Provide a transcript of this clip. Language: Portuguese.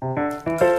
Música